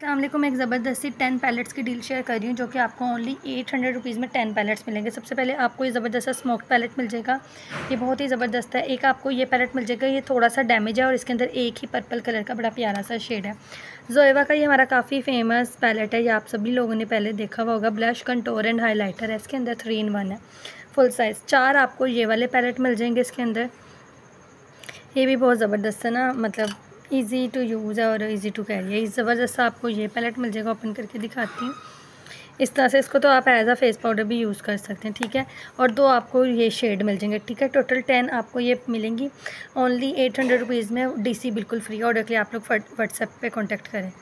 अल्लाम एक ज़बरदस्ती ten palettes की डील शेयर कर रही हूँ, जो कि आपको ओनली एट हंड्रेड रुपीज़ में टेन पैलेट्स मिलेंगे। सबसे पहले आपको ये ज़बरदस्त स्मोक पैलेट मिल जाएगा। ये बहुत ही ज़बरदस्त है। एक आपको ये पैलेट मिल जाएगा। ये थोड़ा सा डैमेज है और इसके अंदर एक ही पर्पल कलर का बड़ा प्यारा सा शेड है। जोएवा का ये हमारा काफ़ी फ़ेमस पैलेट है। ये आप सभी लोगों ने पहले देखा हुआ होगा। ब्लश कंटोर एंड हाईलाइटर है। इसके अंदर थ्री इन वन है। फुल साइज़ चार आपको ये वाले पैलेट मिल जाएँगे इसके अंदर। ये भी बहुत ज़बरदस्त है ना? मतलब इजी टू यूज़ है और ईज़ी टू कैरी है। इस ज़बरदस्त आपको ये पैलेट मिल जाएगा ओपन करके दिखाती हूँ। इस तरह से इसको तो आप एज आ फेस पाउडर भी यूज़ कर सकते हैं, ठीक है? और दो आपको ये शेड मिल जाएँगे, ठीक है? टोटल टेन आपको ये मिलेंगी। ओनली एट हंड्रेड रुपीज़ में डीसी बिल्कुल फ्री ऑर्डर के लिए आप लोग व्हाट्सएप पे कांटेक्ट करें।